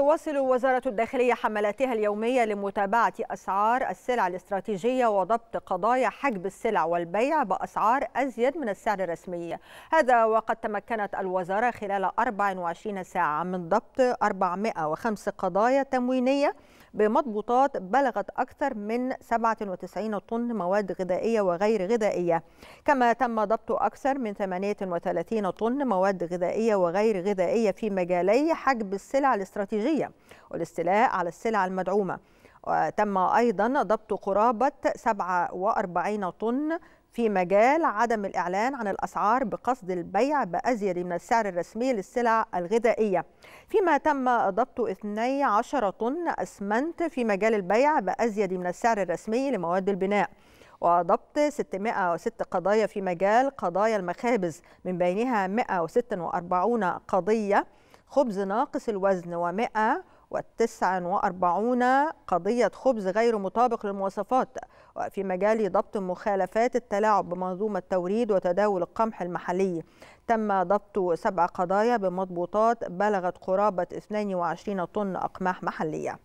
تواصل وزارة الداخلية حملاتها اليومية لمتابعة أسعار السلع الاستراتيجية وضبط قضايا حجب السلع والبيع بأسعار أزيد من السعر الرسمي. هذا وقد تمكنت الوزارة خلال 24 ساعة من ضبط 405 قضايا تموينية بمضبوطات بلغت أكثر من 97 طن مواد غذائية وغير غذائية. كما تم ضبط أكثر من 38 طن مواد غذائية وغير غذائية في مجالي حجب السلع الاستراتيجية والاستيلاء على السلع المدعومة. وتم أيضا ضبط قرابة 47 طن في مجال عدم الإعلان عن الأسعار بقصد البيع بأزيد من السعر الرسمي للسلع الغذائية. فيما تم ضبط 12 طن أسمنت في مجال البيع بأزيد من السعر الرسمي لمواد البناء. وضبط 606 قضايا في مجال قضايا المخابز من بينها 146 قضية خبز ناقص الوزن و100 و49 قضية خبز غير مطابق للمواصفات. وفي مجال ضبط مخالفات التلاعب بمنظومة توريد وتداول القمح المحلي. تم ضبط سبع قضايا بمضبوطات بلغت قرابة 22 طن أقماح محلية.